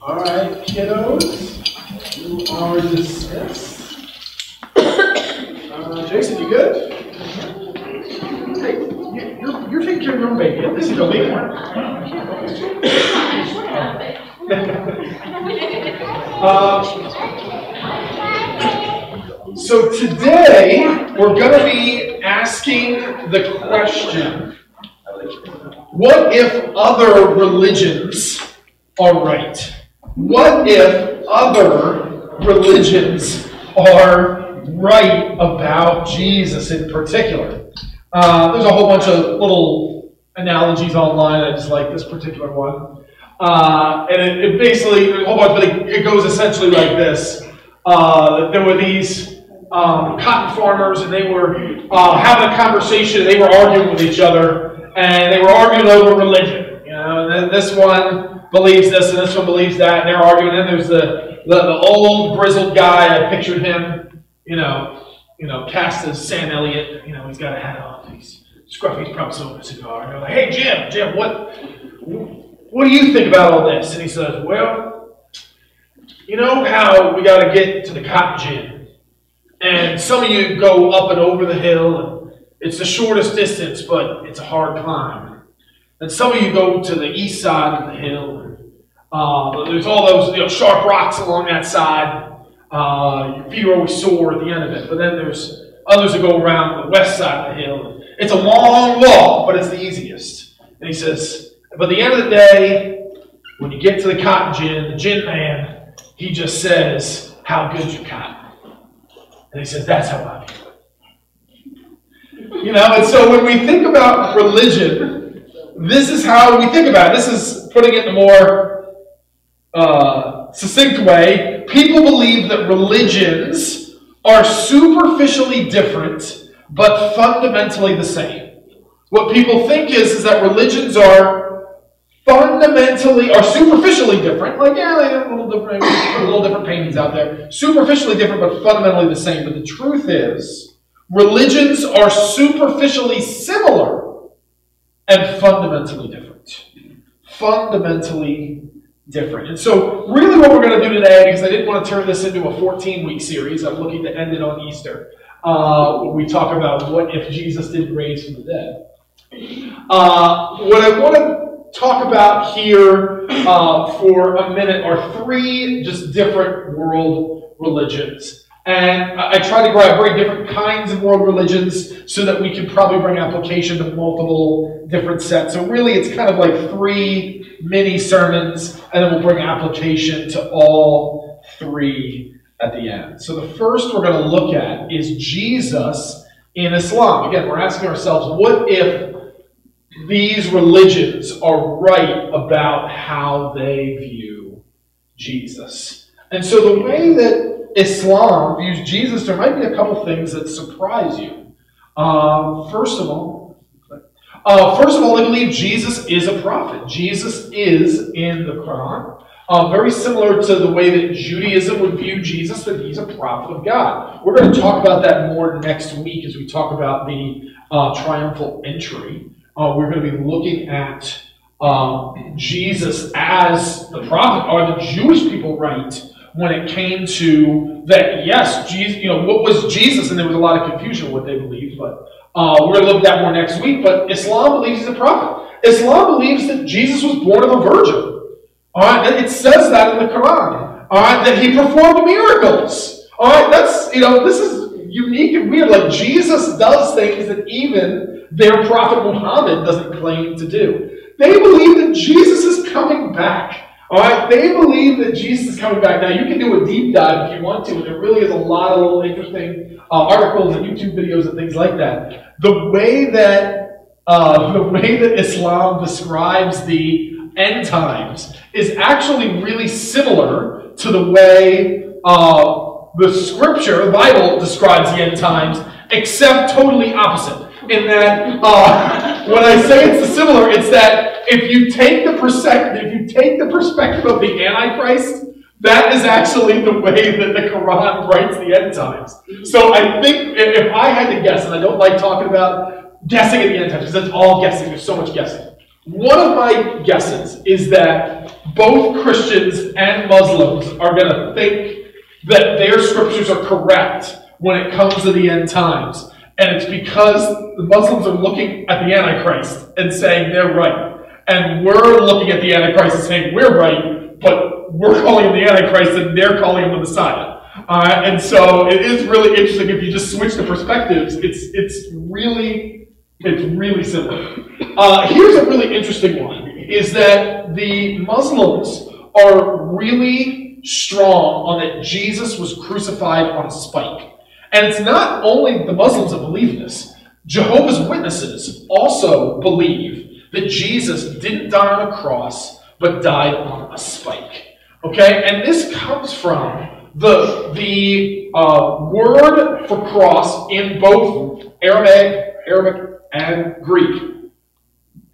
All right, kiddos, you are dismissed. Uh, Jason, you good? Hey, you- you're, you're taking care of your own baby. This is a big one. Uh, So today, we're going to be asking the question, what if other religions are right? What if other religions are right about Jesus in particular? Uh, there's a whole bunch of little analogies online. I just like this particular one. Uh, and it, it basically, a whole bunch, but it, it goes essentially like this. Uh, there were these um, cotton farmers, and they were uh, having a conversation. They were arguing with each other, and they were arguing over religion. You know, and then this one believes this, and this one believes that, and they're arguing. And there's the, the the old grizzled guy. I pictured him, you know, you know, cast as Sam Elliott. You know, he's got a hat on. He's scruffy. He's probably smoking a cigar. And they're like, "Hey, Jim, Jim, what what do you think about all this?" And he says, "Well, you know how we got to get to the cotton gin." And some of you go up and over the hill, and it's the shortest distance, but it's a hard climb. And some of you go to the east side of the hill. Uh, there's all those you know, sharp rocks along that side. Uh, your feet are always sore at the end of it. But then there's others that go around the west side of the hill. It's a long walk, but it's the easiest. And he says, but at the end of the day, when you get to the cotton gin, the gin man, he just says, how good your cotton. And he says, that's how I feel. You know, and so when we think about religion, this is how we think about it. This is putting it in a more uh, succinct way. People believe that religions are superficially different, but fundamentally the same. What people think is, is that religions are fundamentally or superficially different. Like, yeah, they have a little different, a little different paintings out there. Superficially different, but fundamentally the same. But the truth is, religions are superficially similar and fundamentally different. Fundamentally different. And so, really, what we're going to do today, because I didn't want to turn this into a 14 week series, I'm looking to end it on Easter, uh, we talk about what if Jesus didn't raise from the dead. Uh, what I want to talk about here uh, for a minute are three just different world religions. And I try to grab very different kinds of world religions so that we can probably bring application to multiple different sets. So really, it's kind of like three mini sermons, and then we'll bring application to all three at the end. So the first we're going to look at is Jesus in Islam. Again, we're asking ourselves, what if these religions are right about how they view Jesus? And so the way that Islam views Jesus, there might be a couple things that surprise you. Um, first of all, uh, first of all, they believe Jesus is a prophet. Jesus is in the Quran. Uh, very similar to the way that Judaism would view Jesus, that he's a prophet of God. We're going to talk about that more next week as we talk about the uh, triumphal entry. Uh, we're going to be looking at um, Jesus as the prophet. Are the Jewish people right when it came to that? Yes, Jesus. You know what was Jesus, and there was a lot of confusion what they believed, but uh, we're going to look at that more next week. But Islam believes he's a prophet. Islam believes that Jesus was born of a virgin. All right, it says that in the Quran. All right, that he performed miracles. All right, that's you know this is unique and weird. Like Jesus does things that even their prophet Muhammad doesn't claim to do. They believe that Jesus is coming back. All right, they believe that Jesus is coming back. Now you can do a deep dive if you want to, and there really is a lot of little interesting uh, articles and YouTube videos and things like that. The way that uh, the way that Islam describes the end times is actually really similar to the way uh, the scripture, the Bible, describes the end times, except totally opposite. In that, uh, when I say it's similar, it's that if you take the perspective, if you take the perspective of the Antichrist, that is actually the way that the Quran writes the end times. So I think if I had to guess, and I don't like talking about guessing at the end times because that's all guessing. There's so much guessing. one of my guesses is that both Christians and Muslims are going to think that their scriptures are correct when it comes to the end times. And it's because the Muslims are looking at the Antichrist and saying they're right. And we're looking at the Antichrist and saying we're right, but we're calling him the Antichrist and they're calling him the Messiah. Uh, and so it is really interesting if you just switch the perspectives. It's it's really it's really similar. Uh, here's a really interesting one: is that the Muslims are really strong on that Jesus was crucified on a spike. And it's not only the Muslims that believe this, Jehovah's Witnesses also believe that Jesus didn't die on a cross, but died on a spike. Okay? And this comes from the, the uh, word for cross in both Aramaic, Arabic and Greek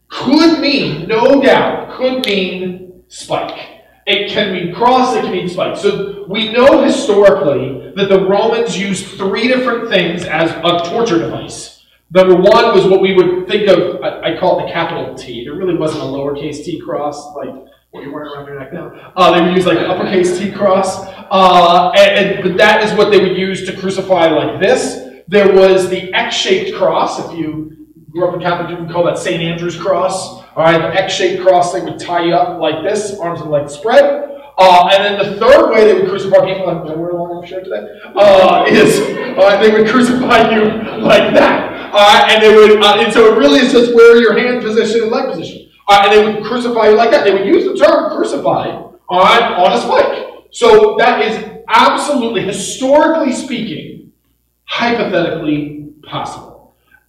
could mean, no doubt, could mean spike. It can mean cross, it can mean spike. So we know historically that the Romans used three different things as a torture device. Number one was what we would think of, I, I call it the capital T. There really wasn't a lowercase t cross like what you're wearing around your neck now. Uh, they would use like an uppercase T cross. Uh, and, and, but that is what they would use to crucify like this. There was the X-shaped cross. If you grew up in Catholic, you would call that St. Andrew's cross. All right, the X-shaped cross, they would tie you up like this, arms and legs spread. Uh, and then the third way they would crucify people, I'm going to wear a long shirt today, uh, is uh, they would crucify you like that. Uh, and they would, uh, and so it really is just where your hand position and leg position. Uh, and they would crucify you like that. They would use the term crucify on, on a spike. So that is absolutely, historically speaking, hypothetically possible.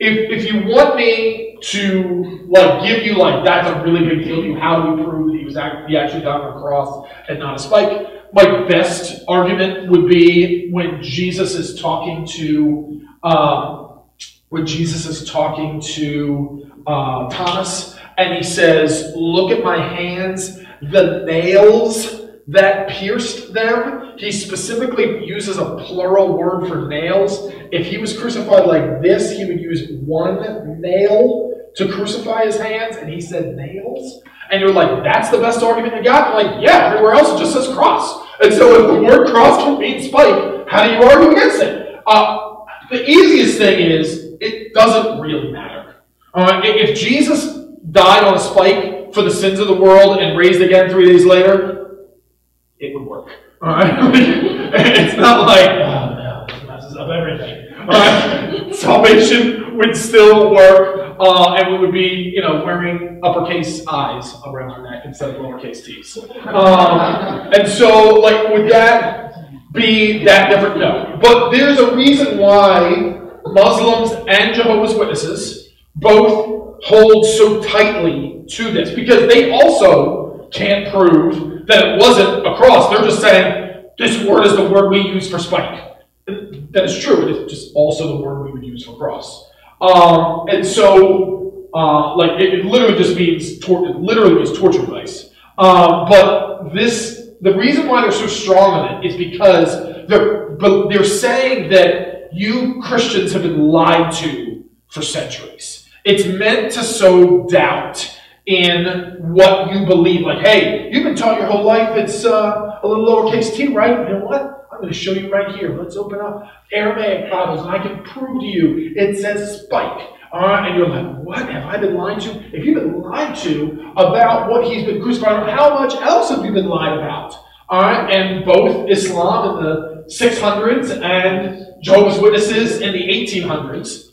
If, if you want me to like give you like that's a really big deal. to You how do you prove that he was actually, he actually died on a cross and not a spike? My best argument would be when Jesus is talking to um, when Jesus is talking to uh, Thomas and he says, "Look at my hands, the nails." that pierced them. He specifically uses a plural word for nails. If he was crucified like this, he would use one nail to crucify his hands, and he said nails. And you're like, that's the best argument you got? Like, yeah, everywhere else it just says cross. And so if the word cross can mean spike, how do you argue against it? Uh, the easiest thing is, it doesn't really matter. Uh, if Jesus died on a spike for the sins of the world and raised again three days later, it would work. All right? it's not like, oh no, this messes up everything. All right? Salvation would still work uh, and we would be, you know, wearing uppercase I's around our neck instead of lowercase T's. Um, and so, like, would that be that different? No. But there's a reason why Muslims and Jehovah's Witnesses both hold so tightly to this because they also can't prove that it wasn't a cross. They're just saying this word is the word we use for spike. That is true. It is just also the word we would use for cross. Um, and so, uh, like, it, it, literally just means, tor- it literally means torture device. Um, but this, the reason why they're so strong on it is because they're, but they're saying that you Christians have been lied to for centuries. It's meant to sow doubt in what you believe. Like, hey, you've been taught your whole life it's uh, a little lowercase t, right? You know what? Going to show you right here. Let's open up Aramaic Bibles, and I can prove to you it says spike. Uh, and you're like, what have I been lied to? If you've been lied to about what he's been crucified how much else have you been lied about? All right, and both Islam in the 600s and Jehovah's Witnesses in the 1800s,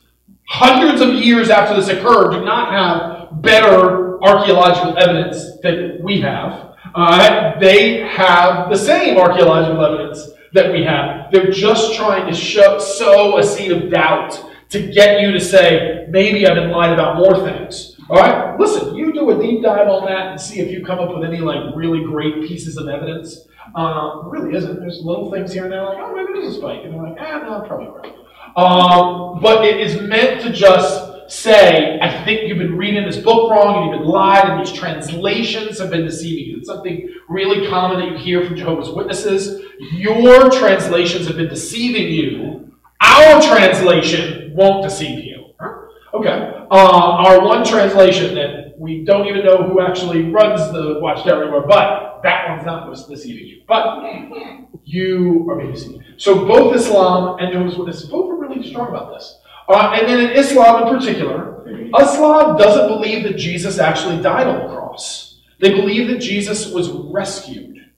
hundreds of years after this occurred, do not have better archaeological evidence than we have. Uh, they have the same archaeological evidence that we have. They're just trying to show, sow a seed of doubt to get you to say, maybe I've been lying about more things. All right? Listen, you do a deep dive on that and see if you come up with any like really great pieces of evidence. Um, really isn't. There's little things here and there like, oh, maybe there's a spike. And they're like, ah, no, probably right. Um, but it is meant to just say, I think you've been reading this book wrong and you've been lied and these translations have been deceiving you. It's something really common that you hear from Jehovah's Witnesses. Your translations have been deceiving you. Our translation won't deceive you. Okay. Uh, our one translation that we don't even know who actually runs the Watchtower anymore, but that one's not deceiving you. But you are being deceived. So both Islam and Jehovah's Witnesses, both are really strong about this. Uh, and then in Islam in particular, Islam doesn't believe that Jesus actually died on the cross. They believe that Jesus was rescued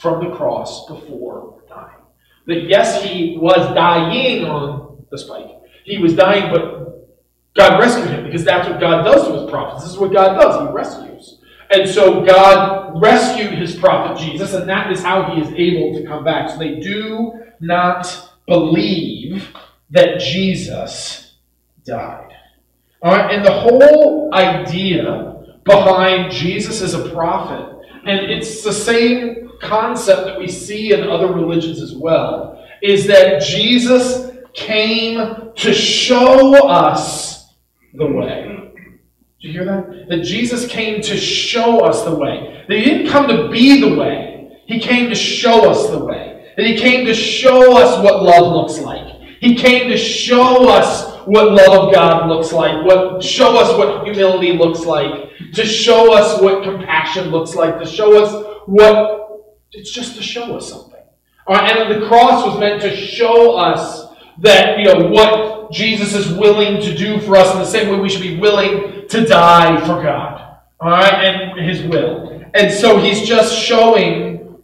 from the cross before dying. That yes, he was dying on the spike. He was dying, but God rescued him because that's what God does to his prophets. This is what God does. He rescues. And so God rescued his prophet Jesus, and that is how he is able to come back. So they do not believe that Jesus died. All right, and the whole idea behind Jesus as a prophet, and it's the same concept that we see in other religions as well, is that Jesus came to show us the way. Did you hear that? That Jesus came to show us the way. That he didn't come to be the way. He came to show us the way. That he came to show us what love looks like. He came to show us what love of God looks like, what show us what humility looks like, to show us what compassion looks like, to show us what it's just to show us something. All right, and the cross was meant to show us that you know what Jesus is willing to do for us in the same way we should be willing to die for God. All right, and His will. And so He's just showing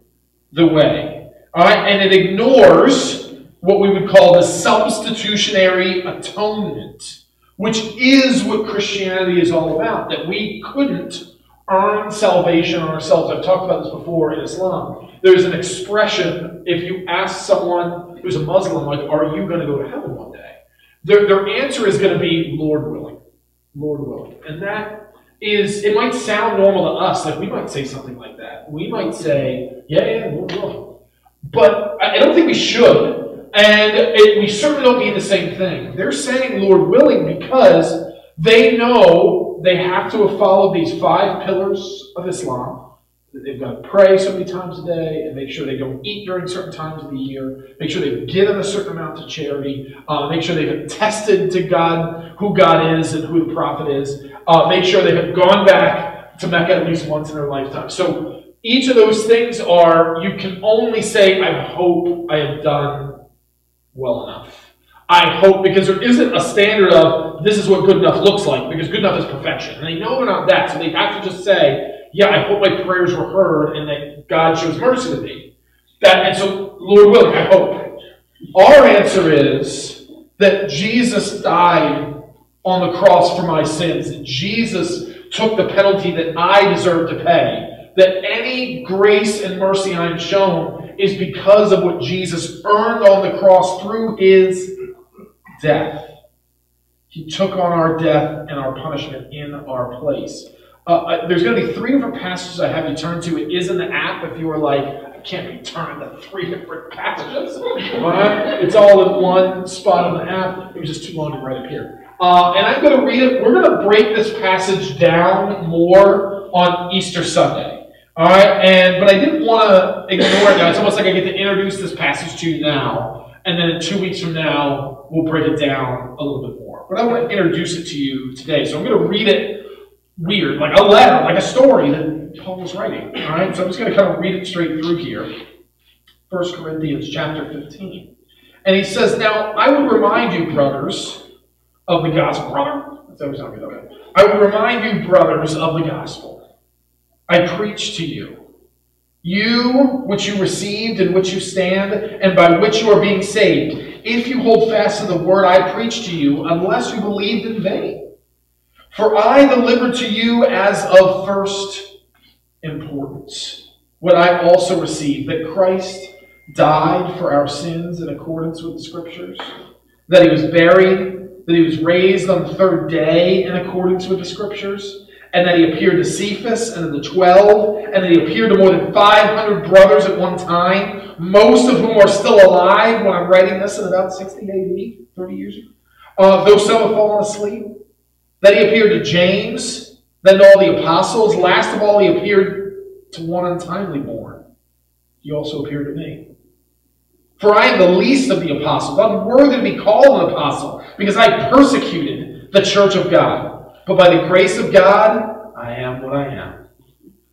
the way. All right, and it ignores what we would call the substitutionary atonement, which is what Christianity is all about. That we couldn't earn salvation on ourselves. I've talked about this before in Islam. There's an expression if you ask someone who's a Muslim, like, are you going to go to heaven one day? Their, their answer is going to be, Lord willing. Lord willing. And that is, it might sound normal to us. Like, we might say something like that. We might say, yeah, yeah, Lord willing. But I don't think we should. And it, we certainly don't mean the same thing. They're saying Lord willing because they know they have to have followed these five pillars of Islam They've got to pray so many times a day and make sure they don't eat during certain times of the year. Make sure they've given a certain amount to charity. Uh, make sure they've attested to God who God is and who the prophet is. Uh, make sure they have gone back to Mecca at least once in their lifetime. So each of those things are, you can only say, I hope I have done well enough. I hope, because there isn't a standard of this is what good enough looks like, because good enough is perfection. And they know they're not that, so they have to just say, yeah, I hope my prayers were heard and that God shows mercy to me. That, and so, Lord willing, I hope. Our answer is that Jesus died on the cross for my sins. That Jesus took the penalty that I deserve to pay. That any grace and mercy I'm shown is because of what Jesus earned on the cross through his death. He took on our death and our punishment in our place. Uh, uh, there's going to be three different passages I have you turn to. It is in the app if you are like, I can't be turning to three different passages. it's all in one spot on the app. It was just too long to write up here. Uh, and I'm going to read it. We're going to break this passage down more on Easter Sunday. All right, and but I didn't want to ignore it now. It's almost like I get to introduce this passage to you now, and then two weeks from now, we'll break it down a little bit more. But I want to introduce it to you today. So I'm going to read it weird, like a letter, like a story that Paul was writing. All right, so I'm just going to kind of read it straight through here. 1 Corinthians chapter 15. And he says, Now I would remind you, brothers, of the gospel. Brother? That's always not good. Okay. I would remind you, brothers, of the gospel. I preach to you. You, which you received, in which you stand, and by which you are being saved, if you hold fast to the word I preach to you, unless you believed in vain. For I delivered to you as of first importance what I also received that Christ died for our sins in accordance with the Scriptures, that he was buried, that he was raised on the third day in accordance with the Scriptures, and that he appeared to Cephas and the twelve, and that he appeared to more than 500 brothers at one time, most of whom are still alive when I'm writing this in about 60 AD, 30 years ago, uh, though some have fallen asleep. Then he appeared to James, then to all the apostles. Last of all, he appeared to one untimely born. He also appeared to me. For I am the least of the apostles, unworthy to be called an apostle, because I persecuted the church of God. But by the grace of God, I am what I am.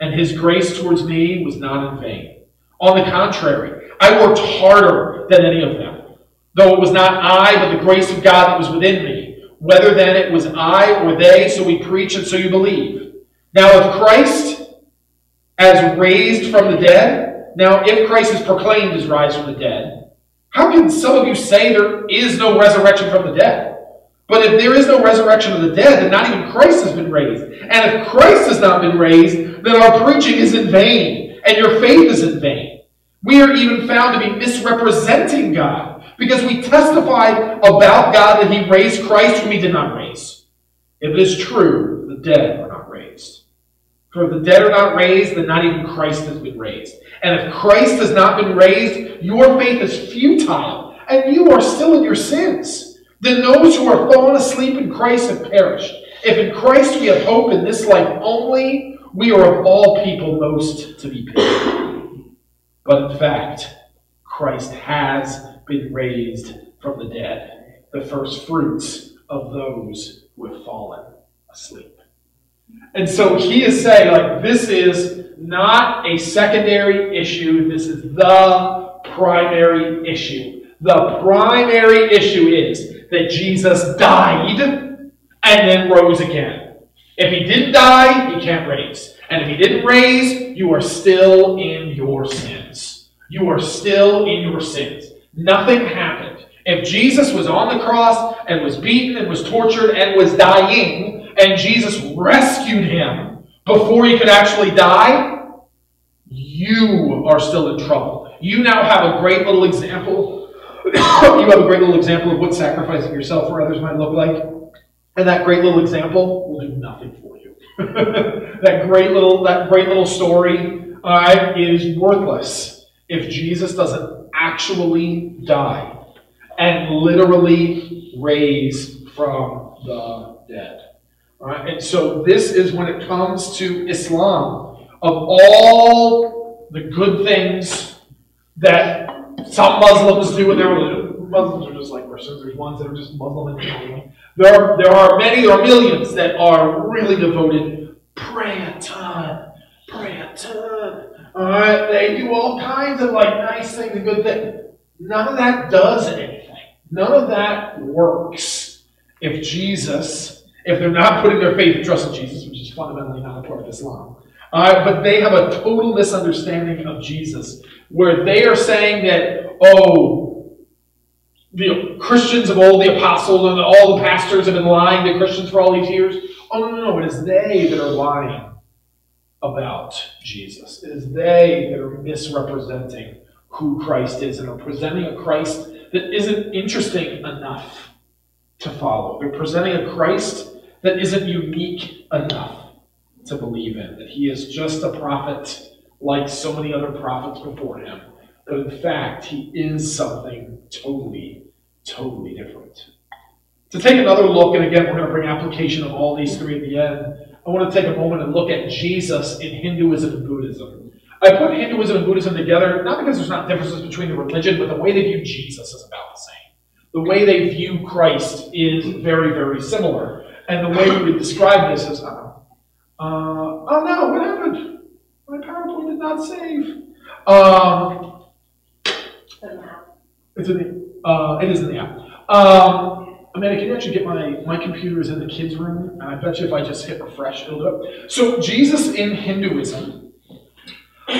And his grace towards me was not in vain. On the contrary, I worked harder than any of them. Though it was not I, but the grace of God that was within me. Whether then it was I or they, so we preach and so you believe. Now, if Christ as raised from the dead, now if Christ is proclaimed as rise from the dead, how can some of you say there is no resurrection from the dead? But if there is no resurrection of the dead, then not even Christ has been raised. And if Christ has not been raised, then our preaching is in vain, and your faith is in vain. We are even found to be misrepresenting God, because we testified about God that He raised Christ whom He did not raise. If it is true, the dead are not raised. For if the dead are not raised, then not even Christ has been raised. And if Christ has not been raised, your faith is futile, and you are still in your sins. Then those who are fallen asleep in Christ have perished. If in Christ we have hope in this life only, we are of all people most to be pitied. But in fact, Christ has been raised from the dead, the first fruits of those who have fallen asleep. And so he is saying, like, this is not a secondary issue, this is the primary issue. The primary issue is that Jesus died and then rose again. If he didn't die, he can't raise. And if he didn't raise, you are still in your sins. You are still in your sins. Nothing happened. If Jesus was on the cross and was beaten and was tortured and was dying, and Jesus rescued him before he could actually die, you are still in trouble. You now have a great little example you have a great little example of what sacrificing yourself for others might look like. And that great little example will do nothing for you. that great little that great little story uh, is worthless if Jesus doesn't actually die and literally raise from the dead. And so this is when it comes to Islam. Of all the good things that some Muslims do in their religion. Muslims are just like Christians. There's ones that are just Muslim There are, there are many or millions that are really devoted. Pray a ton. Pray a ton. All right, they do all kinds of like nice things and good things. None of that does anything. None of that works if Jesus, if they're not putting their faith and trust in Jesus, which is fundamentally not a part of Islam. Uh, but they have a total misunderstanding of Jesus where they are saying that, oh, the Christians of old, the apostles, and all the pastors have been lying to Christians for all these years. Oh, no, no, no. It is they that are lying about Jesus. It is they that are misrepresenting who Christ is and are presenting a Christ that isn't interesting enough to follow. They're presenting a Christ that isn't unique enough to believe in, that he is just a prophet like so many other prophets before him, but in fact, he is something totally, totally different. To take another look, and again, we're going to bring application of all these three at the end, I want to take a moment and look at Jesus in Hinduism and Buddhism. I put Hinduism and Buddhism together, not because there's not differences between the religion, but the way they view Jesus is about the same. The way they view Christ is very, very similar. And the way we would describe this is, uh, uh, oh no, what happened? Not save. Um, it's in the, uh, it is in the app. Um, Amanda, can you actually get my, my computer is in the kids' room, and I bet you if I just hit refresh, it'll do it. So Jesus in Hinduism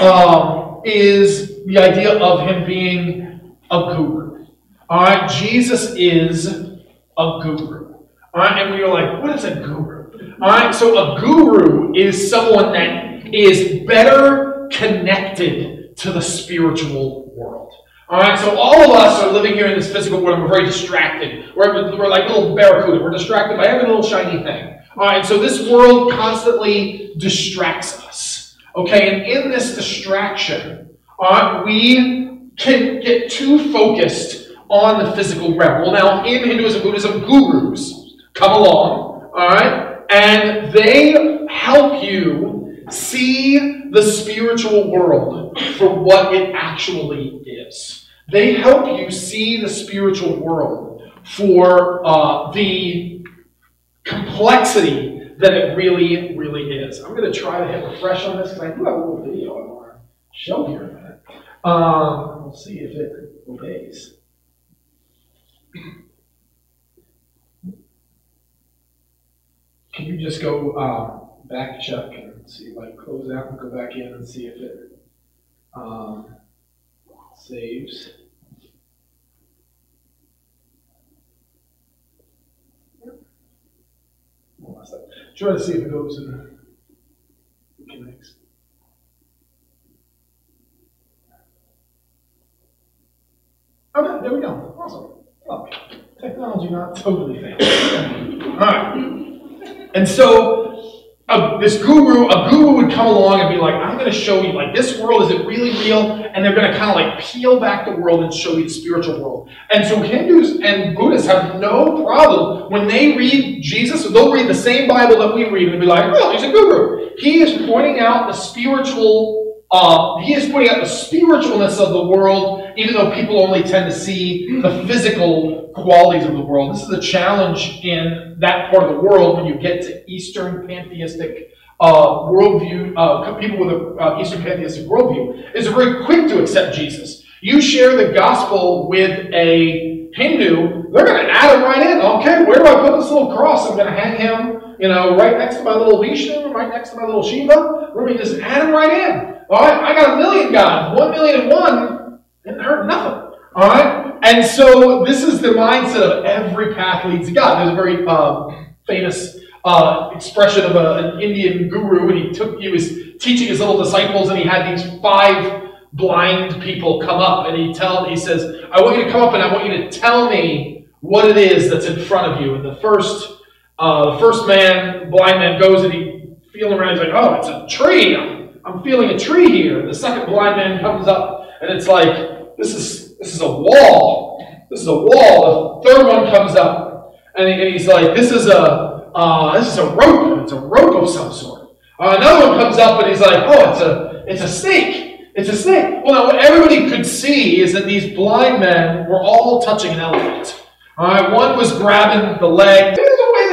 um, is the idea of him being a guru. All right, Jesus is a guru. All right, and we are like, what is a guru? All right, so a guru is someone that is better connected to the spiritual world. All right, so all of us are living here in this physical world we're very distracted. We're, we're like little barracuda. We're distracted by every little shiny thing. All right, so this world constantly distracts us. Okay, and in this distraction, uh, we can get too focused on the physical realm. Well, now in Hinduism, Buddhism, gurus come along, all right, and they help you see the spiritual world for what it actually is. They help you see the spiritual world for uh, the complexity that it really, really is. I'm going to try to hit refresh on this because I do have a little video on to show here in a. Um, we'll see if it obeys. Can you just go um, back check and see, if I close out and go back in and see if it um, saves? Try to see if it goes and connects. Okay, there we go. Awesome. Well, technology not totally fancy. All right. And so this guru, a guru would come along and be like, I'm going to show you, like, this world, is it really real? And they're going to kind of like peel back the world and show you the spiritual world. And so Hindus and Buddhists have no problem when they read Jesus, they'll read the same Bible that we read and be like, oh, he's a guru. He is pointing out the spiritual, uh, he is pointing out the spiritualness of the world, even though people only tend to see the physical qualities of the world. This is a challenge in that part of the world when you get to Eastern pantheistic uh, worldview, uh, people with an uh, Eastern pantheistic worldview, is very quick to accept Jesus. You share the gospel with a Hindu, they're going to add him right in. Okay, where do I put this little cross? I'm going to hang him, you know, right next to my little Vishnu, right next to my little Shiva. Going to just add him right in. All right, I got a million gods. One million and one didn't hurt nothing. All right, and so this is the mindset of every path leads to God. There's a very uh, famous uh, expression of a, an Indian guru, and he took he was teaching his little disciples, and he had these five blind people come up, and he tell he says, "I want you to come up, and I want you to tell me what it is that's in front of you." And the first uh, the first man, blind man, goes and he feeling around. He's like, "Oh, it's a tree. I'm, I'm feeling a tree here." And the second blind man comes up, and it's like, "This is this is a wall. This is a wall." The third one comes up, and, he, and he's like, "This is a uh, this is a rope. It's a rope of some sort." Uh, another one comes up, and he's like, "Oh, it's a it's a snake." It's a snake. Well, now, what everybody could see is that these blind men were all touching an elephant. All right, one was grabbing the leg.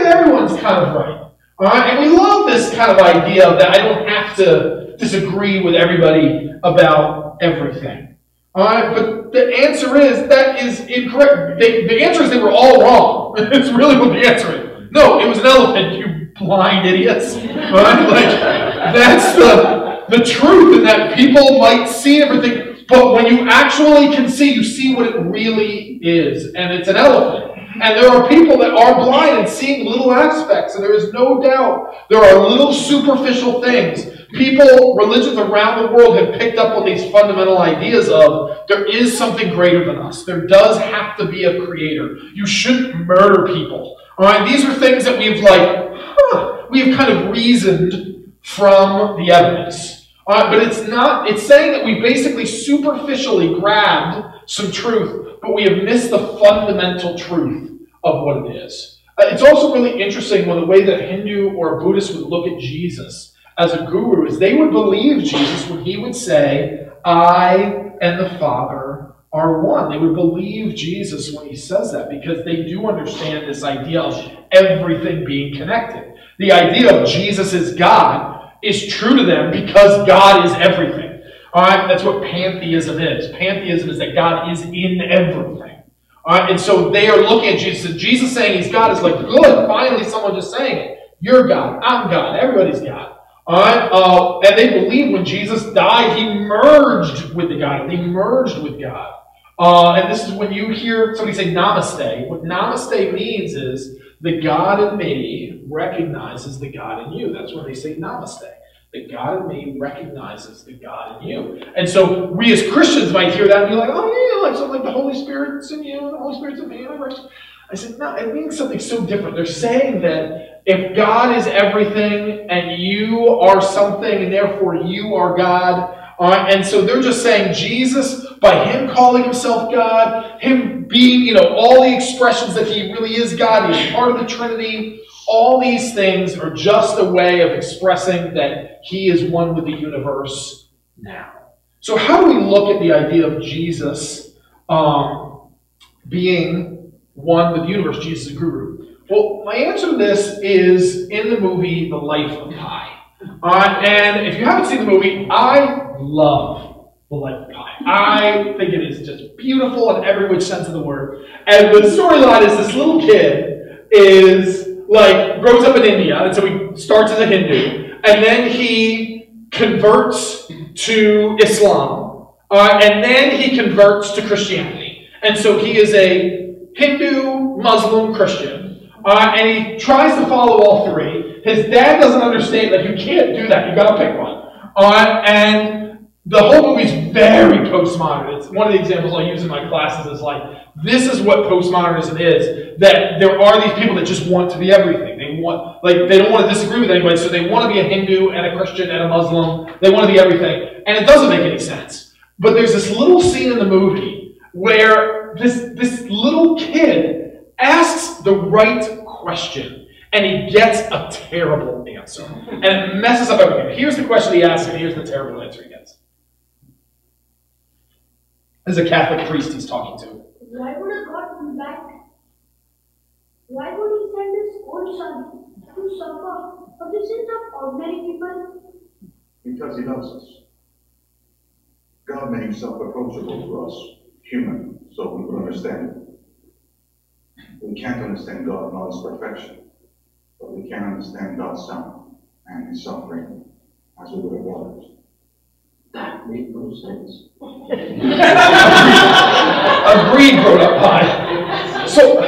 Everyone's kind of right. All right, and we love this kind of idea that I don't have to disagree with everybody about everything. All right, but the answer is that is incorrect. They, the answer is they were all wrong. it's really what the answer is. No, it was an elephant, you blind idiots. All right, like that's the the truth, and that people might see everything, but when you actually can see, you see what it really is, and it's an elephant. And there are people that are blind and seeing little aspects, and there is no doubt there are little superficial things. People, religions around the world have picked up on these fundamental ideas of there is something greater than us. There does have to be a creator. You shouldn't murder people. All right, these are things that we've like, huh, we've kind of reasoned from the evidence. All right, but it's not, it's saying that we basically superficially grabbed some truth, but we have missed the fundamental truth of what it is. Uh, it's also really interesting when the way that Hindu or Buddhist would look at Jesus as a guru is they would believe Jesus when he would say, I and the Father are one. They would believe Jesus when he says that because they do understand this idea of everything being connected. The idea of Jesus is God is true to them because God is everything. All right, that's what pantheism is. Pantheism is that God is in everything. All right, and so they are looking at Jesus. And Jesus saying he's God is like, good, finally someone just saying it. You're God, I'm God, everybody's God. All right, uh, and they believe when Jesus died, he merged with the God. He merged with God. Uh, and this is when you hear somebody say namaste. What namaste means is the God in me recognizes the God in you. That's when they say namaste. The God in me recognizes the God in you. And so we as Christians might hear that and be like, oh yeah, like something like the Holy Spirit's in you, and the Holy Spirit's in me, I I said, no, it means something so different. They're saying that if God is everything and you are something and therefore you are God, uh, and so they're just saying Jesus, by him calling himself God, him being, you know, all the expressions that he really is God, he's part of the Trinity, all these things are just a way of expressing that he is one with the universe now. So, how do we look at the idea of Jesus um, being one with the universe, Jesus is guru? Well, my answer to this is in the movie The Life of Pi. Uh, and if you haven't seen the movie, I love The Life of Pi. I think it is just beautiful in every which sense of the word. And the storyline is this little kid is like grows up in India, and so he starts as a Hindu, and then he converts to Islam, uh, and then he converts to Christianity. And so he is a Hindu, Muslim, Christian, uh, and he tries to follow all three. His dad doesn't understand that you can't do that. You got to pick one. Uh, and the whole movie is very postmodern. It's one of the examples I use in my classes is like, this is what postmodernism is. That there are these people that just want to be everything. They want, like, they don't want to disagree with anybody, so they want to be a Hindu and a Christian and a Muslim. They want to be everything. And it doesn't make any sense. But there's this little scene in the movie where this, this little kid asks the right question and he gets a terrible answer. And it messes up everything. Here's the question he asks, and here's the terrible answer he gets. This is a Catholic priest he's talking to. Why would a God come back? Why would he send his own son to suffer for the sins of ordinary people? Because he loves us. God made himself approachable to us, human, so we could understand him. We can't understand God in all his perfection, but we can understand God's Son and his suffering as we would have others. That made no sense. Agreed, grown up Pi. So,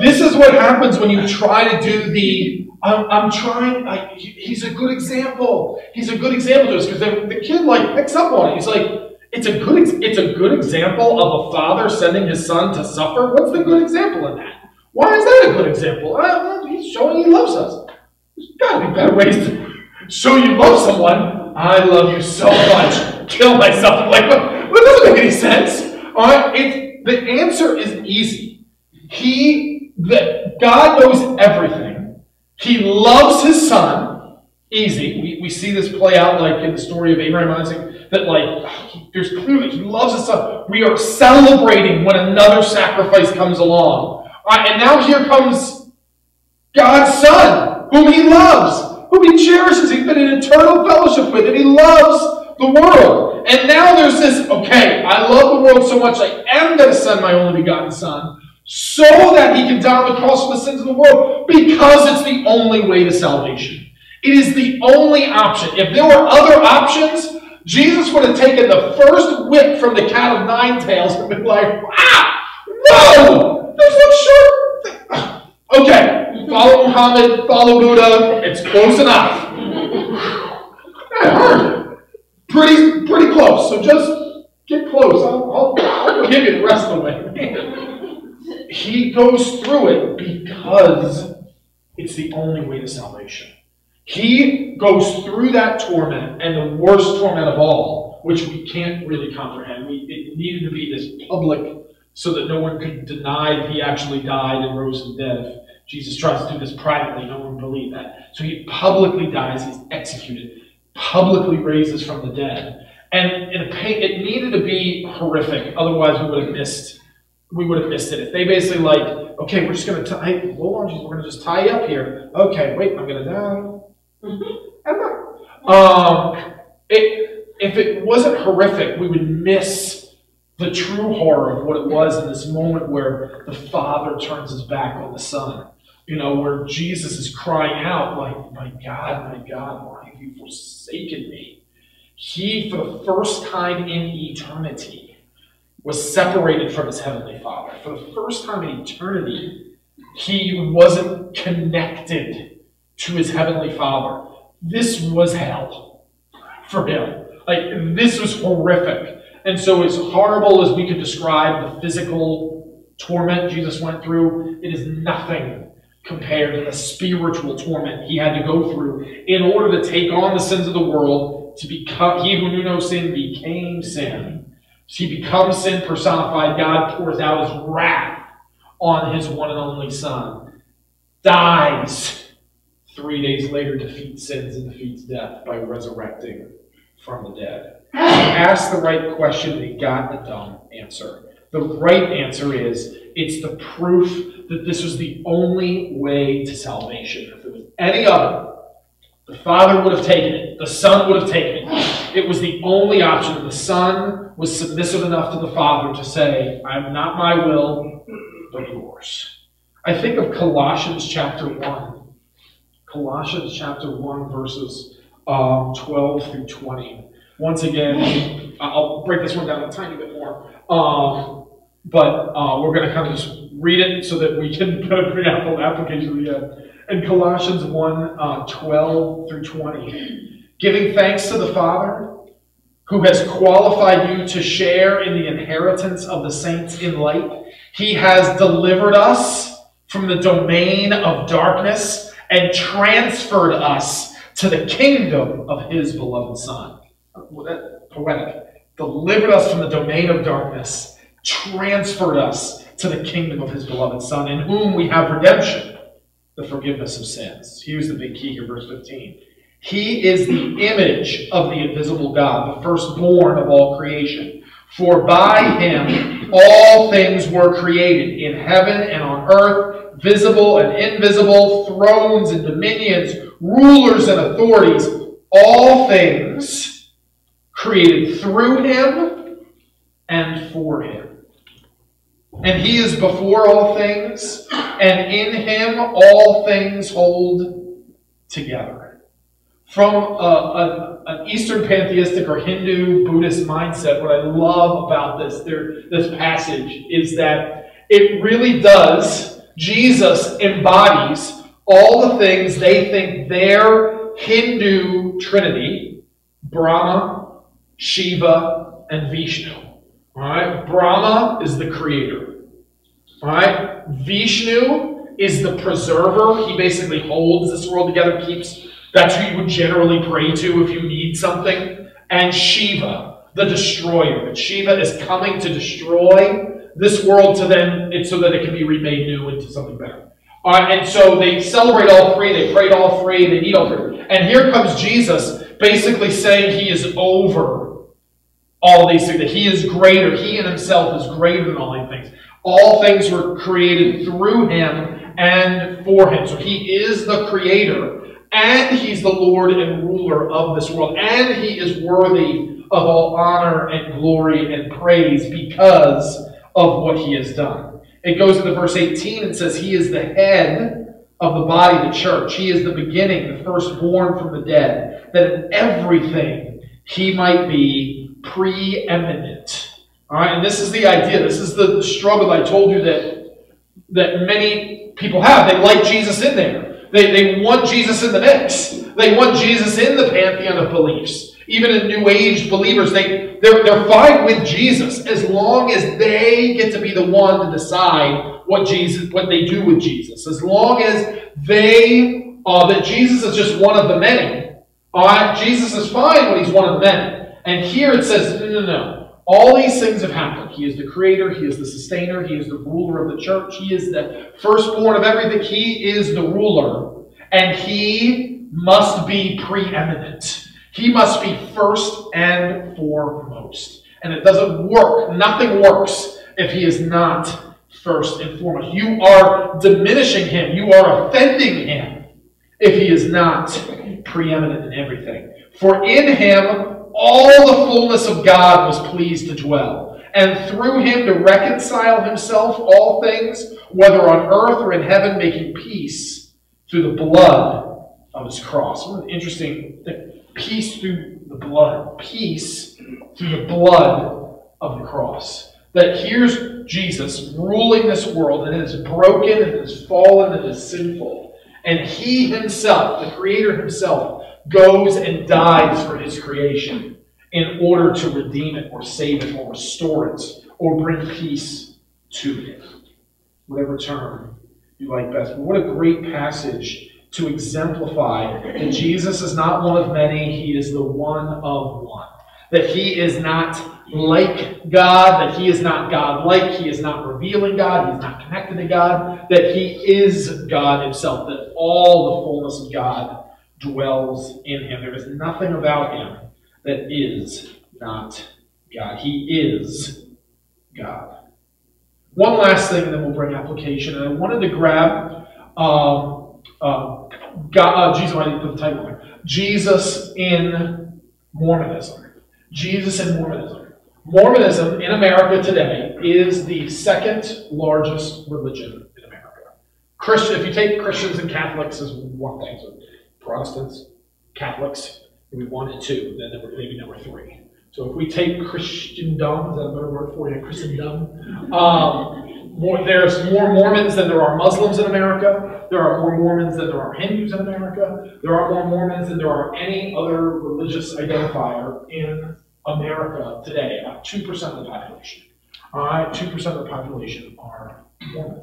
this is what happens when you try to do the. I'm, I'm trying. I, he's a good example. He's a good example to us because the, the kid like picks up on it. He's like, it's a good. It's a good example of a father sending his son to suffer. What's the good example in that? Why is that a good example? Uh, he's showing he loves us. There's got to be better ways to show you love someone. I love you so much. Kill myself. I'm like, what? That doesn't make any sense. All right, the answer is easy. He, that God knows everything. He loves his son. Easy. We, we see this play out like in the story of Abraham and Isaac. That like he- there's clearly he loves his son. We are celebrating when another sacrifice comes along. All right, and now here comes God's Son, whom He loves, whom He cherishes, He's been in eternal fellowship with, and He loves the world. And now there's this okay, I love the world so much, I am going to send my only begotten Son so that He can die on the cross for the sins of the world because it's the only way to salvation. It is the only option. If there were other options, Jesus would have taken the first whip from the cat of nine tails and been like, ah, no, there's no short. Okay, follow Muhammad, follow Buddha. It's close enough. Hurt. Pretty, pretty close. So just get close. I'll, I'll, forgive you the rest of the way. he goes through it because it's the only way to salvation. He goes through that torment, and the worst torment of all, which we can't really comprehend. We, it needed to be this public so that no one could deny that he actually died and rose from. If Jesus tries to do this privately, no one would believe that. So he publicly dies, he's executed, publicly raises from the dead. And it, it needed to be horrific, otherwise we would have missed we would have missed it. If they basically like, okay, we're just gonna tie hold on, we're gonna just tie you up here. Okay, wait, I'm gonna die. I'm not. Um, it, if it wasn't horrific, we would miss the true horror of what it was in this moment where the Father turns his back on the Son. You know, where Jesus is crying out, like, My God, my God, why have you forsaken me? He, for the first time in eternity, was separated from his heavenly Father. For the first time in eternity, he wasn't connected to his heavenly Father. This was hell for him. Like, this was horrific. And so, as horrible as we could describe the physical torment Jesus went through, it is nothing compared to the spiritual torment he had to go through in order to take on the sins of the world, to become, he who knew no sin became sin. He becomes sin personified. God pours out his wrath on his one and only Son. Dies. Three days later, defeats sins and defeats death by resurrecting from the dead. Asked the right question and got the dumb answer. The right answer is it's the proof that this was the only way to salvation. If it was any other, the Father would have taken it, the Son would have taken it. It was the only option. The Son was submissive enough to the Father to say, I'm not my will, but yours. I think of Colossians chapter 1. Colossians chapter 1, verses um, 12 through 20. Once again, I'll break this one down a tiny bit more. Um, but uh, we're going to kind of just read it so that we can bring out the application we have. In Colossians 1 uh, 12 through 20, giving thanks to the Father who has qualified you to share in the inheritance of the saints in light. He has delivered us from the domain of darkness and transferred us to the kingdom of his beloved Son. Poetic. Delivered us from the domain of darkness, transferred us to the kingdom of his beloved Son, in whom we have redemption, the forgiveness of sins. Here's the big key here, verse 15. He is the image of the invisible God, the firstborn of all creation. For by him all things were created, in heaven and on earth, visible and invisible, thrones and dominions, rulers and authorities, all things created through him and for him. And he is before all things, and in him all things hold together. From a, an Eastern pantheistic or Hindu Buddhist mindset, what I love about this, there, this passage is that it really does, Jesus embodies all the things they think their Hindu trinity, Brahma, Shiva, and Vishnu. All right? Brahma is the creator. All right? Vishnu is the preserver. He basically holds this world together, keeps. That's who you would generally pray to if you need something. And Shiva, the destroyer. That Shiva is coming to destroy this world to then, so that it can be remade new into something better. All right, and so they celebrate all three, they prayed all three, they need all three. And here comes Jesus basically saying he is over all these things, that he is greater, he in himself is greater than all these things. All things were created through him and for him. So he is the creator, and he's the Lord and ruler of this world, and he is worthy of all honor and glory and praise because of what he has done. It goes into verse 18 and says, He is the head of the body, the church. He is the beginning, the firstborn from the dead, that in everything he might be preeminent. All right, and this is the idea. This is the, struggle I told you that that many people have. They like Jesus in there. They, they want Jesus in the mix. They want Jesus in the pantheon of beliefs. Even in New Age believers, they, they're, they're fine with Jesus as long as they get to be the one to decide what Jesus, what they do with Jesus. As long as they, uh, that Jesus is just one of the many. All right, Jesus is fine when he's one of the many. And here it says, no, no, no. All these things have happened. He is the creator, He is the sustainer, He is the ruler of the church, He is the firstborn of everything, He is the ruler, and He must be preeminent. He must be first and foremost. And it doesn't work. Nothing works if He is not first and foremost. You are diminishing Him, you are offending Him if He is not preeminent in everything. For in Him, all the fullness of God was pleased to dwell, and through him to reconcile himself all things, whether on earth or in heaven, making peace through the blood of his cross. What an interesting thing. Peace through the blood. Peace through the blood of the cross. That here's Jesus ruling this world, and it is broken, and it is fallen, and it is sinful. And he himself, the Creator himself, goes and dies for his creation in order to redeem it or save it or restore it or bring peace to it. Whatever term you like best. But what a great passage to exemplify that Jesus is not one of many, he is the one of one. That he is not like God, that he is not God like, he is not revealing God, he is not connected to God, that he is God himself, that all the fullness of God dwells in him. There is nothing about him that is not God. He is God. One last thing, and then we'll bring application. And I wanted to grab um, uh, God, uh, Jesus. I didn't put the title there. Jesus in Mormonism. Jesus in Mormonism. Mormonism in America today is the second largest religion in America. Christian, if you take Christians and Catholics as one thing, Protestants, Catholics, we and two, then maybe number three. So if we take Christendom, is that a better word for you? Christendom. Um, more, there's more Mormons than there are Muslims in America. There are more Mormons than there are Hindus in America. There are more Mormons than there are any other religious identifier in America today. About two percent of the population. All right, two percent of the population are Mormon.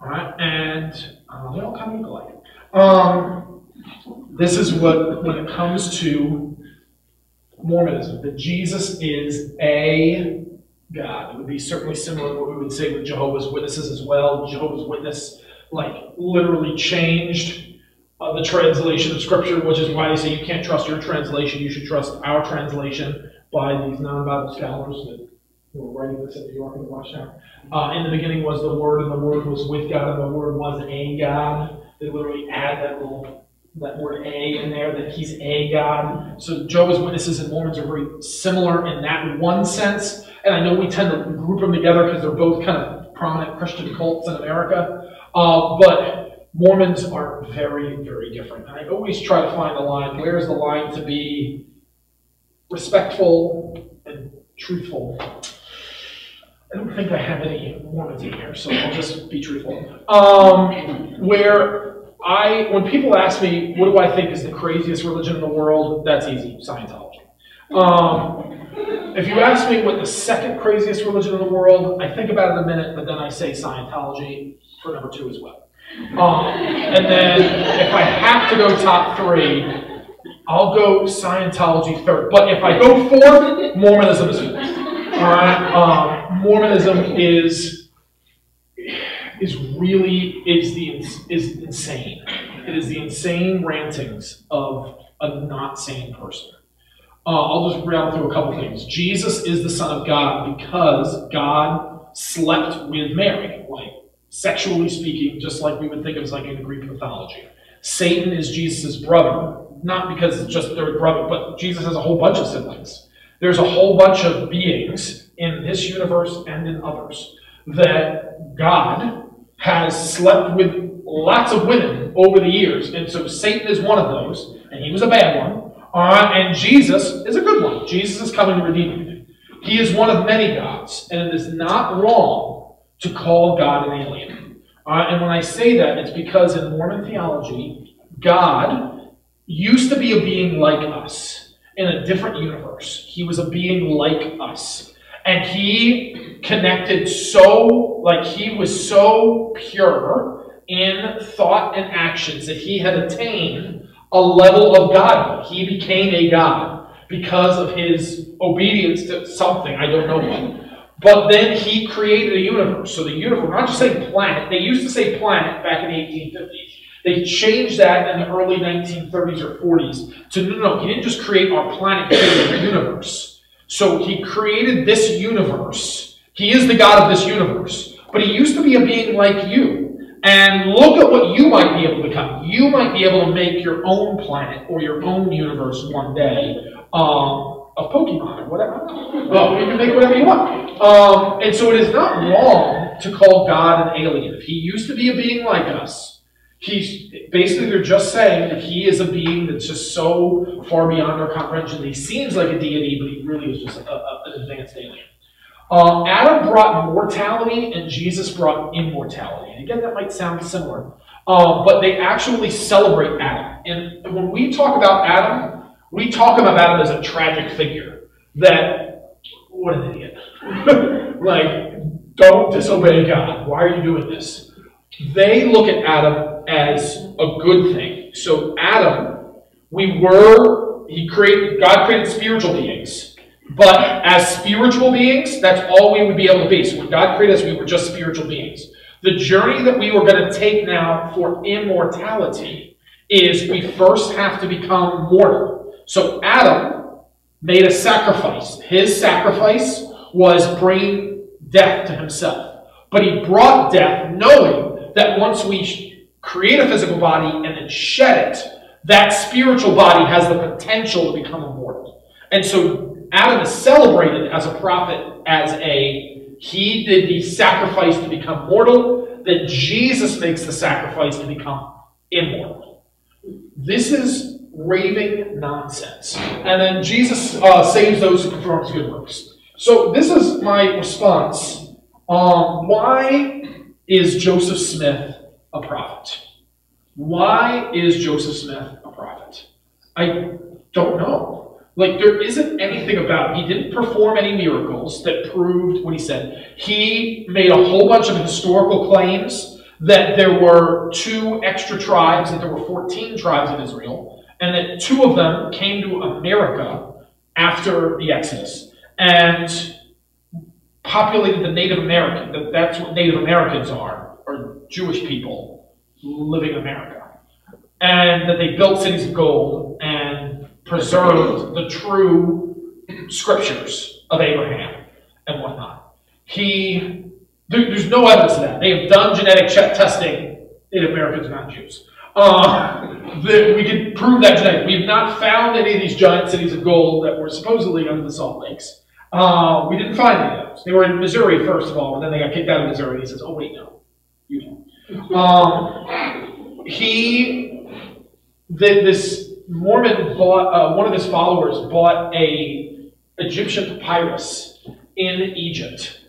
All right, and uh, they all kind of look alike. Um, this is what when it comes to Mormonism, that Jesus is a God. It would be certainly similar to what we would say with Jehovah's Witnesses as well. Jehovah's Witness, like, literally changed uh, the translation of Scripture, which is why they say you can't trust your translation, you should trust our translation by these non-Bible scholars that were writing this in New York and the Watchtower. Uh, in the beginning was the Word, and the Word was with God, and the Word was a God. They literally add that little that word a in there, that he's a God. So Jehovah's Witnesses and Mormons are very similar in that one sense. And I know we tend to group them together because they're both kind of prominent Christian cults in America. Uh, but Mormons are very, very different. And I always try to find the line. Where's the line to be respectful and truthful? I don't think I have any Mormons in here, so I'll just be truthful. Um, where I, when people ask me, what do I think is the craziest religion in the world? That's easy, Scientology. Um, if you ask me what the second craziest religion in the world, I think about it a minute, but then I say Scientology for number two as well. Um, and then if I have to go top three, I'll go Scientology third. But if I go fourth, Mormonism is fourth. All right, um, Mormonism is is really is the is insane. It is the insane rantings of a not sane person. Uh, I'll just rattle through a couple things. Jesus is the Son of God because God slept with Mary, like sexually speaking, just like we would think of as like in Greek mythology. Satan is Jesus' brother, not because it's just their brother, but Jesus has a whole bunch of siblings. There's a whole bunch of beings in this universe and in others that God has slept with lots of women over the years. And so Satan is one of those, and he was a bad one. Uh, and Jesus is a good one. Jesus is coming to redeem you. He is one of many gods, and it is not wrong to call God an alien. Uh, and when I say that, it's because in Mormon theology, God used to be a being like us in a different universe. He was a being like us. And he connected so, like, he was so pure in thought and actions that he had attained a level of godhood. He became a god because of his obedience to something, I don't know what. But then he created a universe. So the universe, not just say planet, they used to say planet back in the 1850s. They changed that in the early 1930s or 40s to no, no, he didn't just create our planet, he created a universe. So he created this universe. He is the God of this universe. But he used to be a being like you. And look at what you might be able to become. You might be able to make your own planet or your own universe one day um, of Pokemon or whatever. Well, you can make whatever you want. Um, and so it is not wrong to call God an alien. If he used to be a being like us, He's basically they're just saying that he is a being that's just so far beyond our comprehension. He seems like a deity, but he really is just a, a, an advanced alien. Uh, Adam brought mortality, and Jesus brought immortality. And again, that might sound similar, uh, but they actually celebrate Adam. And when we talk about Adam, we talk about Adam as a tragic figure. That what an idiot! like, don't disobey God. Why are you doing this? They look at Adam as a good thing. So Adam, we were, he created, God created spiritual beings. But as spiritual beings, that's all we would be able to be. So when God created us, we were just spiritual beings. The journey that we were going to take now for immortality is we first have to become mortal. So Adam made a sacrifice. His sacrifice was bringing death to himself. But he brought death knowing that once we create a physical body and then shed it, that spiritual body has the potential to become immortal. And so Adam is celebrated as a prophet, as a he did the sacrifice to become mortal, that Jesus makes the sacrifice to become immortal. This is raving nonsense. And then Jesus uh, saves those who perform his good works. So this is my response. Um, why is Joseph Smith a prophet? Why is Joseph Smith a prophet? I don't know. Like, there isn't anything about He didn't perform any miracles that proved what he said. He made a whole bunch of historical claims that there were two extra tribes, that there were 14 tribes in Israel, and that two of them came to America after the Exodus and populated the Native American. That's what Native Americans are, or Jewish people living in America. And that they built cities of gold and preserved the true scriptures of Abraham and whatnot. He, there's no evidence of that. They have done genetic testing. Native Americans, not Jews. Uh, that we can prove that genetic. We have not found any of these giant cities of gold that were supposedly under the Salt Lakes. Uh, we didn't find any of those. They were in Missouri, first of all, and then they got kicked out of Missouri. He says, oh, wait, no. You don't. Um, he, the, this Mormon bought, uh, one of his followers bought a Egyptian papyrus in Egypt.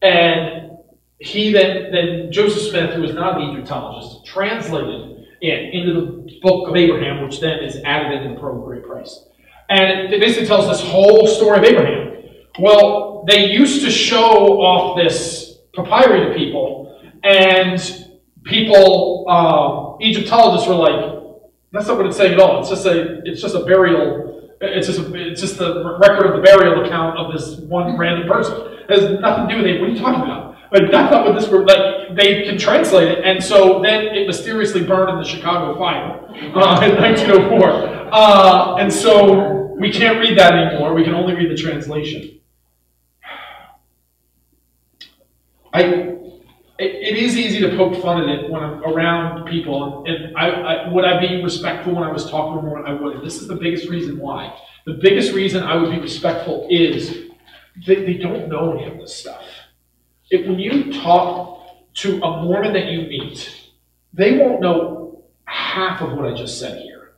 And he then, then Joseph Smith, who was not an Egyptologist, translated it into the book of Abraham, which then is added into the Pearl Great Price. And it basically tells this whole story of Abraham. Well, they used to show off this papyri to people, and people, uh, Egyptologists were like, that's not what it's saying at all. It's just a, it's just a burial, it's just, a, it's just the record of the burial account of this one random person. It has nothing to do with it. What are you talking about? Like, that's not what this word, like, they can translate it, and so then it mysteriously burned in the Chicago fire uh, in 1904. Uh, and so we can't read that anymore. We can only read the translation. I it, it is easy to poke fun at it when I'm around people, and I, I would I be respectful when I was talking to? I would. This is the biggest reason why. The biggest reason I would be respectful is they, they don't know any of this stuff. If when you talk to a Mormon that you meet, they won't know half of what I just said here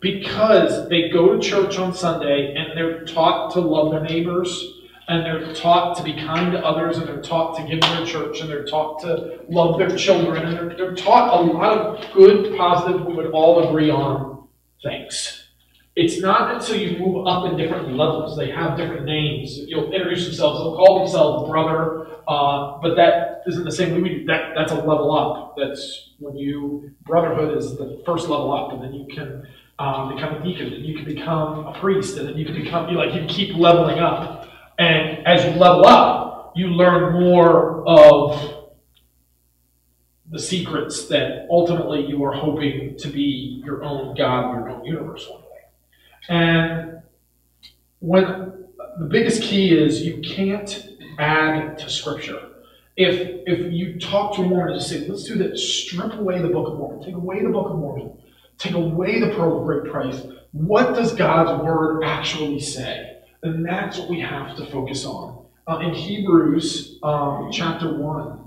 because they go to church on Sunday and they're taught to love their neighbors and they're taught to be kind to others, and they're taught to give to their church, and they're taught to love their children, and they're, they're taught a lot of good, positive, we would all agree on things. It's not until you move up in different levels, they have different names. You'll introduce themselves, they'll call themselves brother, uh, but that isn't the same. We, that, that's a level up. That's when you, brotherhood is the first level up, and then you can um, become a deacon, and you can become a priest, and then you can become, you like, you keep leveling up. And as you level up, you learn more of the secrets that ultimately you are hoping to be your own God, your own universe one day. And when the biggest key is you can't add to Scripture. If if you talk to a Mormon and say, let's do this, strip away the Book of Mormon, take away the Book of Mormon, take away the Pearl of Great Price, what does God's Word actually say? And that's what we have to focus on. Uh, in Hebrews um, chapter 1,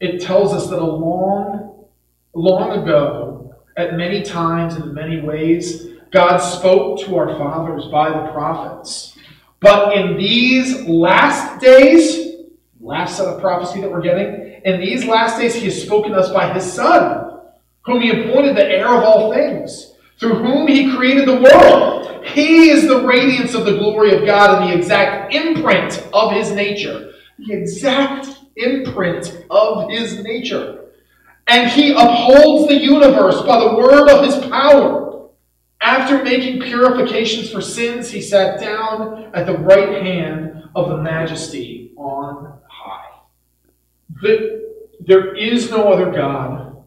it tells us that a long, long ago, at many times and in many ways, God spoke to our fathers by the prophets. But in these last days, last set of prophecy that we're getting, in these last days, He has spoken to us by His Son, whom He appointed the heir of all things, through whom He created the world he is the radiance of the glory of God and the exact imprint of his nature. The exact imprint of his nature. And he upholds the universe by the word of his power. After making purifications for sins, he sat down at the right hand of the majesty on high. There is no other God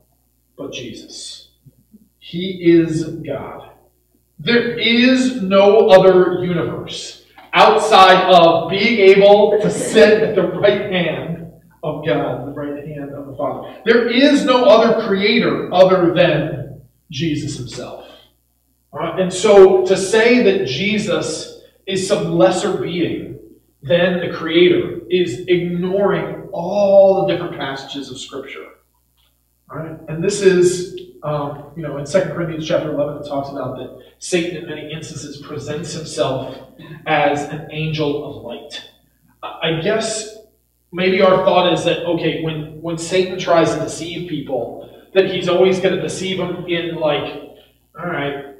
but Jesus. He is God. There is no other universe outside of being able to sit at the right hand of God, the right hand of the Father. There is no other creator other than Jesus himself. Uh, and so to say that Jesus is some lesser being than the creator is ignoring all the different passages of Scripture. Right? And this is, um, you know, in 2 Corinthians chapter 11, it talks about that Satan in many instances presents himself as an angel of light. I guess maybe our thought is that, okay, when, when Satan tries to deceive people, that he's always going to deceive them in like, all right,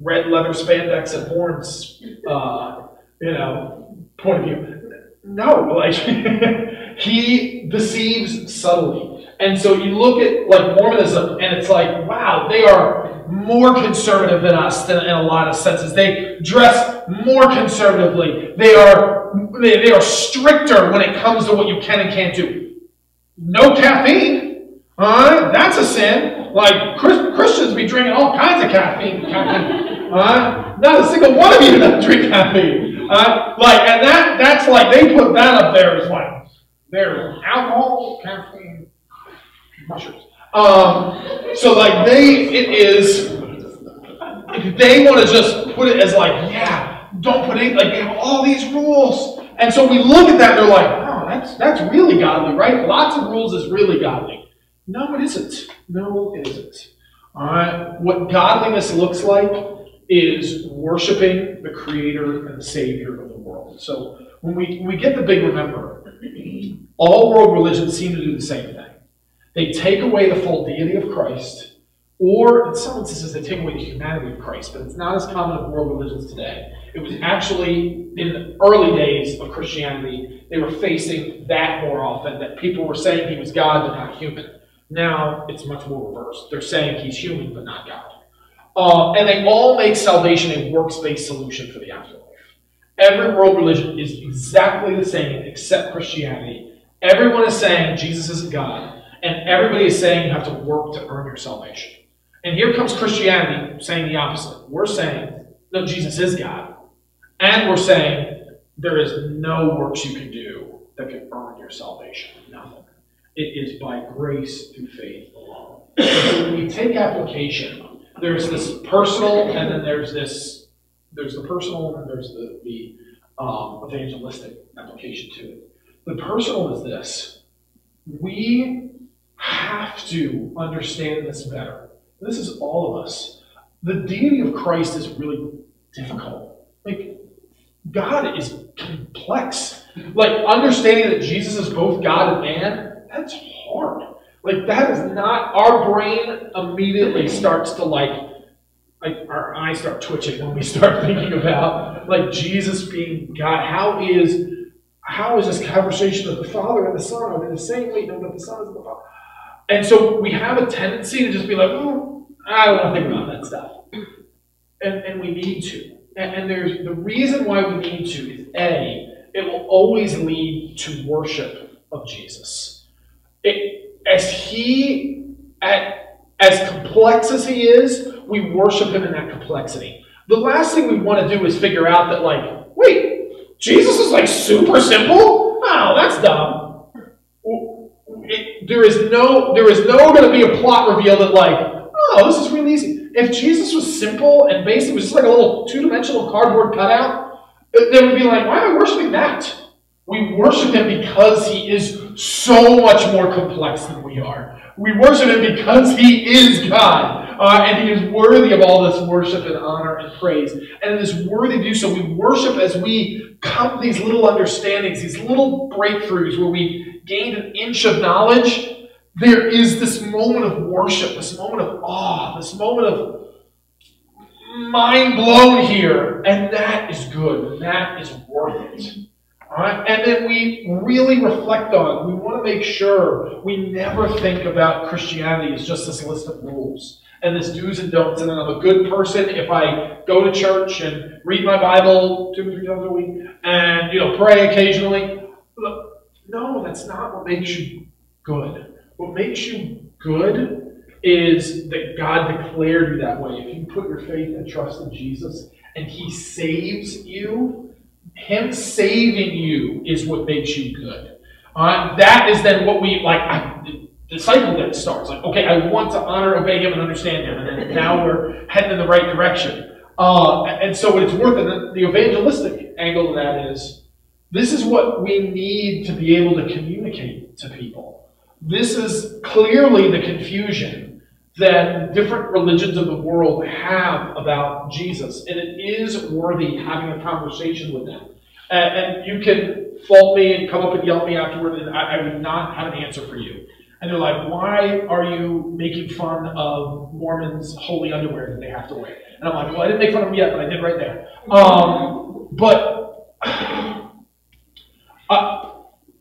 red leather spandex and horns, uh, you know, point of view. No, like he deceives subtly. And so you look at like Mormonism and it's like, wow, they are more conservative than us than in a lot of senses. They dress more conservatively. They are they, they are stricter when it comes to what you can and can't do. No caffeine. Right, that's a sin. Like Christians be drinking all kinds of caffeine. caffeine. Right, not a single one of you doesn't drink caffeine. Uh, like, and that that's like they put that up there as like there's alcohol, caffeine, Um, so like they, it is. They want to just put it as like, yeah, don't put it like they have all these rules, and so we look at that, and they're like, oh, that's that's really godly, right? Lots of rules is really godly. No, it isn't. No, it isn't. All right. What godliness looks like is worshiping the Creator and the Savior of the world. So when we, when we get the big remember, all world religions seem to do the same thing. They take away the full deity of Christ, or in some instances, they take away the humanity of Christ, but it's not as common in world religions today. It was actually in the early days of Christianity, they were facing that more often, that people were saying he was God but not human. Now it's much more reversed. They're saying he's human but not God. Uh, and they all make salvation a works based solution for the afterlife. Every world religion is exactly the same except Christianity. Everyone is saying Jesus is God, and everybody is saying you have to work to earn your salvation. And here comes Christianity saying the opposite. We're saying, no, Jesus is God. And we're saying there is no works you can do that can earn your salvation. Nothing. It is by grace through faith alone. So when we take application, there's this personal, and then there's this, there's the personal, and there's the, the um, evangelistic application to it. The personal is this we have to understand this better. This is all of us. The deity of Christ is really difficult. Like, God is complex. Like, understanding that Jesus is both God and man, that's hard. Like that is not our brain immediately starts to like like our eyes start twitching when we start thinking about like Jesus being God. How is how is this conversation of the Father and the Son they the same? Wait, no, but the Son is. And so we have a tendency to just be like, oh, I don't want to think about that stuff. And, and we need to. And, and there's the reason why we need to is A, it will always lead to worship of Jesus. It, as he, at, as complex as he is, we worship him in that complexity. The last thing we want to do is figure out that, like, wait, Jesus is like super simple? Oh, that's dumb. It, there is no, there is no going to be a plot reveal that, like, oh, this is really easy. If Jesus was simple and basically was just like a little two-dimensional cardboard cutout, then we'd be like, why am I worshiping that? We worship him because he is so much more complex than we are. We worship him because he is God. Uh, and he is worthy of all this worship and honor and praise. And it is worthy to do so. We worship as we come these little understandings, these little breakthroughs where we gain an inch of knowledge. There is this moment of worship, this moment of awe, this moment of mind blown here. And that is good. And that is worth it. All right? And then we really reflect on, we want to make sure we never think about Christianity as just this list of rules and this do's and don'ts, and then I'm a good person if I go to church and read my Bible two or three times a week and you know pray occasionally. No, that's not what makes you good. What makes you good is that God declared you that way. If you put your faith and trust in Jesus and He saves you, him saving you is what makes you good. Right, that is then what we like. I, cycle then starts. Like, okay, I want to honor, obey Him, and understand Him, and then now we're heading in the right direction. Uh, and so, what it's worth, and the evangelistic angle of that is, this is what we need to be able to communicate to people. This is clearly the confusion that different religions of the world have about Jesus, and it is worthy having a conversation with them. And, and you can fault me and come up and yell at me afterward, and I, I would not have an answer for you. And they're like, why are you making fun of Mormons' holy underwear that they have to wear? And I'm like, well, I didn't make fun of them yet, but I did right there. Um, but uh,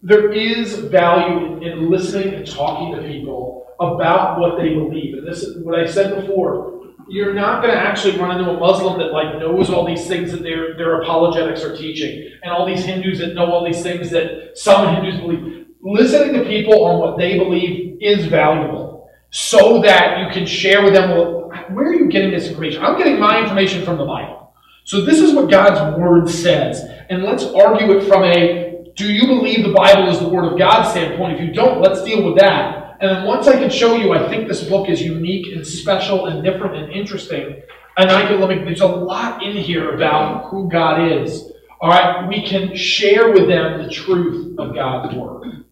there is value in, in listening and talking to people about what they believe. And this is what I said before. You're not going to actually run into a Muslim that like knows all these things that their their apologetics are teaching, and all these Hindus that know all these things that some Hindus believe. Listening to people on what they believe is valuable, so that you can share with them. Well, where are you getting this information? I'm getting my information from the Bible. So this is what God's word says, and let's argue it from a do you believe the Bible is the Word of God standpoint? If you don't, let's deal with that. And then once I can show you, I think this book is unique and special and different and interesting. And I can let me, there's a lot in here about who God is. All right, we can share with them the truth of God's Word.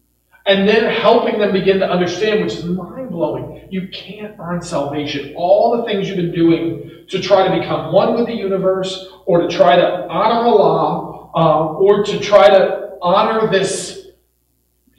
And then helping them begin to understand, which is mind blowing. You can't earn salvation. All the things you've been doing to try to become one with the universe, or to try to honor Allah, uh, or to try to honor this,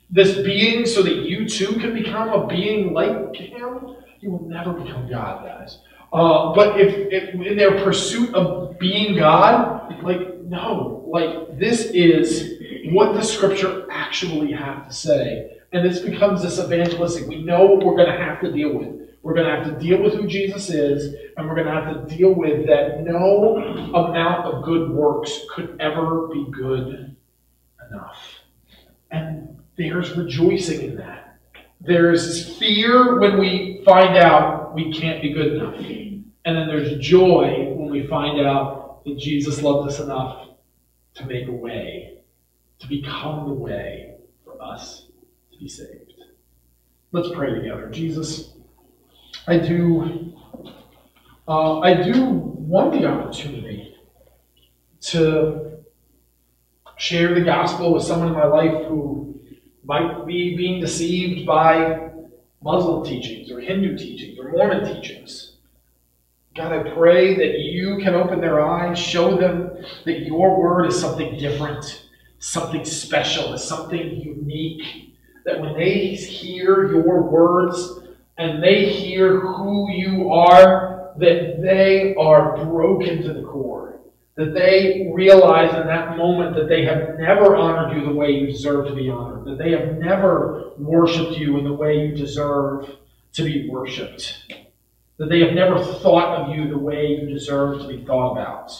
this being so that you too can become a being like him, you will never become God, guys. Uh, but if, if in their pursuit of being God, like, no, like, this is what the scripture actually have to say. And this becomes this evangelistic. We know what we're going to have to deal with. We're going to have to deal with who Jesus is, and we're going to have to deal with that no amount of good works could ever be good enough. And there's rejoicing in that. There's fear when we find out we can't be good enough. And then there's joy when we find out that Jesus loved us enough to make a way, to become the way for us to be saved. Let's pray together. Jesus, I do, uh, I do want the opportunity to share the gospel with someone in my life who might be being deceived by Muslim teachings or Hindu teachings or Mormon teachings. God, I pray that you can open their eyes, show them that your word is something different, something special, is something unique. That when they hear your words and they hear who you are, that they are broken to the core that they realize in that moment that they have never honored you the way you deserve to be honored, that they have never worshiped you in the way you deserve to be worshiped, that they have never thought of you the way you deserve to be thought about.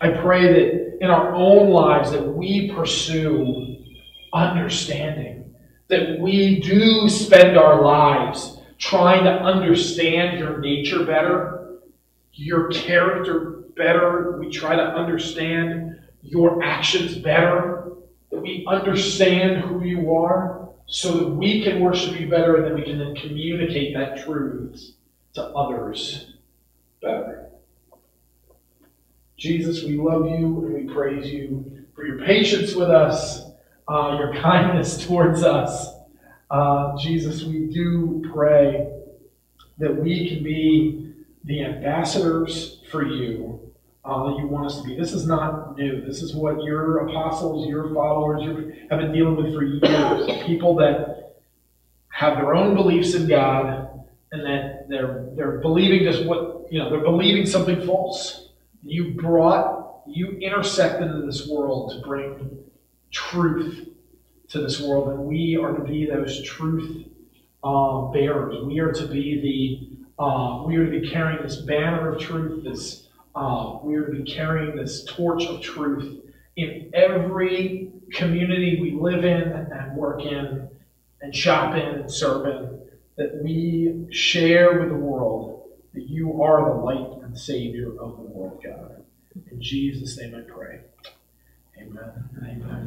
I pray that in our own lives that we pursue understanding, that we do spend our lives trying to understand your nature better, your character better, we try to understand your actions better, that we understand who you are, so that we can worship you better, and then we can then communicate that truth to others better. Jesus, we love you and we praise you for your patience with us, uh, your kindness towards us. Uh, Jesus, we do pray that we can be the ambassadors for you uh, you want us to be. This is not new. This is what your apostles, your followers you have been dealing with for years. People that have their own beliefs in God and that they're they're believing just what you know, they're believing something false. You brought you intersected into this world to bring truth to this world, and we are to be those truth uh, bearers. We are to be the uh, we are to be carrying this banner of truth, this uh, we are to be carrying this torch of truth in every community we live in and work in and shop in and serve in, that we share with the world that you are the light and Savior of the world, God. In Jesus' name I pray. Amen. Amen.